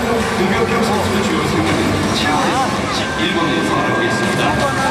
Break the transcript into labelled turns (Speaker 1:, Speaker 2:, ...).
Speaker 1: 공격형 선수를 주요 생명인 최하의 1번에 선발하겠습니다.